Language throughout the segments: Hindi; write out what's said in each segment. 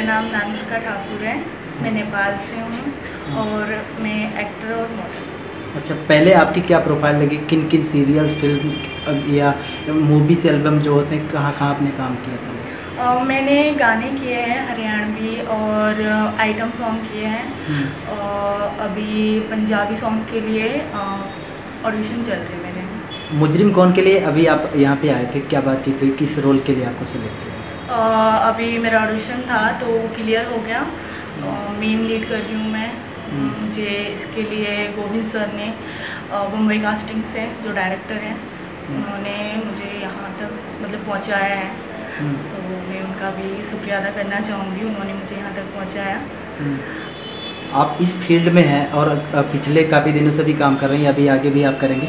नाम नानुष्का ठाकुर है। मैं नेपाल से हूँ और मैं एक्टर और मॉडल अच्छा पहले आपकी क्या प्रोफ़ाइल लगी? किन किन सीरियल्स फ़िल्म या मूवी से एल्बम जो होते हैं कहाँ कहाँ आपने काम किया था? अ, मैंने गाने किए हैं हरियाणवी और आइटम सॉन्ग किए हैं। हम्म। और अभी पंजाबी सॉन्ग के लिए ऑडिशन चल रहे मेरे। मुजरिम कौन के लिए अभी आप यहाँ पे आए थे? क्या बातचीत हुई? किस रोल के लिए आपको सिलेक्ट किया? अभी मेरा ऑडिशन था तो वो क्लियर हो गया। मेन लीड कर रही हूँ मैं। हम्म। मुझे इसके लिए गोविंद सर ने मुंबई कास्टिंग से जो डायरेक्टर हैं हम्म। उन्होंने मुझे यहाँ तक मतलब पहुँचाया है। हम्म, तो मैं उनका भी शुक्रिया अदा करना चाहूँगी। उन्होंने मुझे यहाँ तक पहुँचाया। आप इस फ़ील्ड में हैं और पिछले काफ़ी दिनों से भी काम कर रही हैं अभी आगे भी आप करेंगी।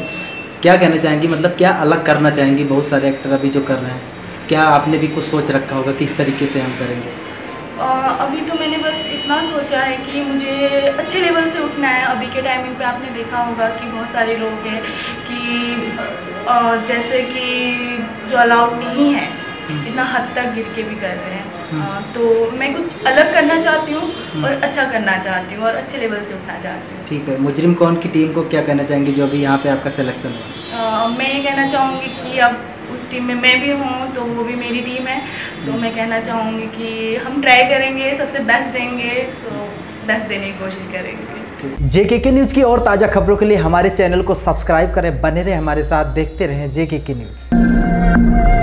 क्या कहना चाहेंगी? मतलब क्या अलग करना चाहेंगी बहुत सारे एक्टर अभी जो कर रहे हैं? क्या आपने भी कुछ सोच रखा होगा किस तरीके से हम करेंगे? अभी तो मैंने बस इतना सोचा है कि मुझे अच्छे लेवल से उठना है। अभी के टाइमिंग पे आपने देखा होगा कि बहुत सारे लोग हैं कि जैसे कि जो अलाउड नहीं है इतना हद तक गिर के भी कर रहे हैं। अ, तो मैं कुछ अलग करना चाहती हूँ और अच्छा करना चाहती हूँ और अच्छे लेवल से उठना चाहती हूँ। ठीक है मुजरिम कौन की टीम को क्या कहना चाहेंगी जो अभी यहाँ पे आपका सिलेक्शन हुआ? मैं ये कहना चाहूँगी कि अब उस टीम में मैं भी हूँ तो वो भी मेरी टीम है। सो मैं कहना चाहूँगी कि हम ट्राई करेंगे, सबसे बेस्ट देंगे। सो बेस्ट देने की कोशिश करेंगे। जेके के न्यूज़ की और ताज़ा खबरों के लिए हमारे चैनल को सब्सक्राइब करें, बने रहे हमारे साथ, देखते रहें जेके के न्यूज़।